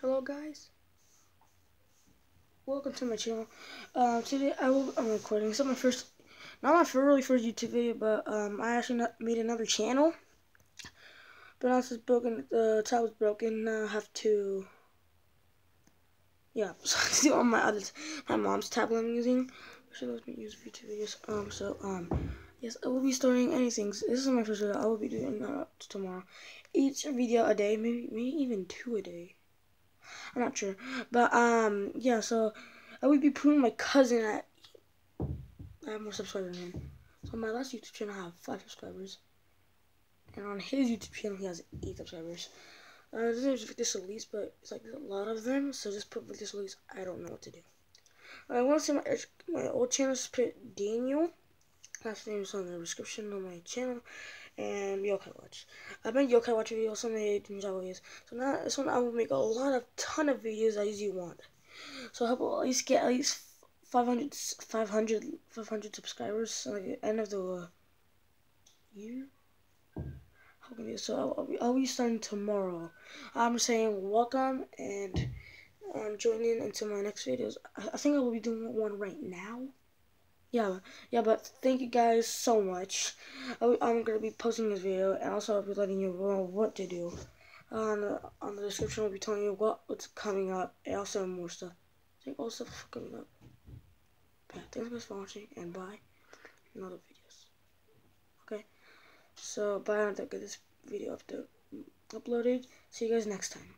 Hello guys. Welcome to my channel. Uh, today I will I'm recording. Is my first, not my really first YouTube video, but um, I actually made another channel. But now it's broken. The tab was broken. Now I have to. Yeah, so I do on my other, my mom's tablet I'm using. She lets me use YouTube videos. Um, so um, yes, I will be starting anything. This is my first video. I will be doing uh, tomorrow. Each video a day, maybe maybe even two a day. I'm not sure. But um yeah, so I would be proving my cousin at I have more subscribers than him. So my last YouTube channel I have five subscribers. And on his YouTube channel he has eight subscribers. Uh, this is Victor Solis, but it's like a lot of them, so just put Victor Solis. I don't know what to do. I want to see my my old channel. Just put Daniel. Last name is on the description of my channel and Yokai Watch. I've been Yokai Watch videos, also made Ninja videos. So now this one I will make a lot of ton of videos as you want. So I hope I'll at least get at least 500, 500, 500 subscribers so like the end of the uh, year. So I'll, I'll, be, I'll be starting tomorrow. I'm saying welcome and um, join in into my next videos. I, I think I will be doing one right now yeah, yeah, but thank you guys so much. I'm gonna be posting this video, and also I'll be letting you know what to do. On the, on the description, I'll be telling you what what's coming up, and also more stuff. I think all stuff coming up. Thanks guys for watching, and bye. Another videos. Okay, so bye. I don't get this video up to uploaded. See you guys next time.